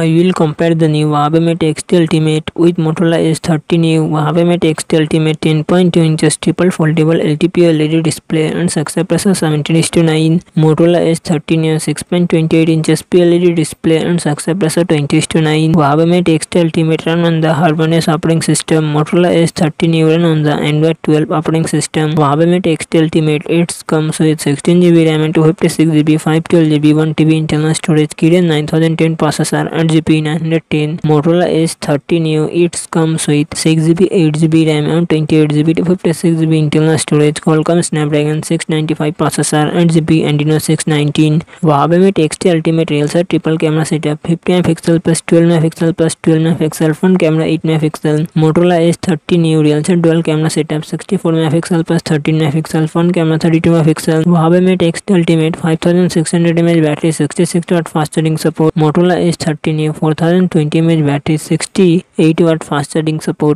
I will compare the new Huawei Mate XT ultimate with Motorola S thirty new Huawei Mate XT ultimate ten point two inches triple foldable L T P L E display and सक्सर pressure seventeen is to nine Motorola S thirty new six point twenty eight inches P L E display and सक्सर pressure twenty is to nine Huawei Mate XT ultimate run on the harmonious operating system Motorola S thirty new run on the Android twelve operating system Huawei Mate XT ultimate it's comes with sixteen G B RAM and two fifty six G B five twelve G B one T B internal storage की nine thousand ten processor and 8GB 910 Motorola S30 Neo it comes with 6GB 8GB RAM and 28GB 256GB internal storage Qualcomm Snapdragon 695 processor 8GB Adreno 619 Huawei Mate X Ultimate Real Set triple camera setup 50 MP plus 12 MP plus 12 MP front camera 8 MP Motorola S30 Neo Real Set dual camera setup 64 MP plus 13 MP front camera 32 MP Huawei Mate X Ultimate 5600 mAh battery 66 watt fast charging support Motorola S30 Neo 4020 mAh battery 68 watt fast charging support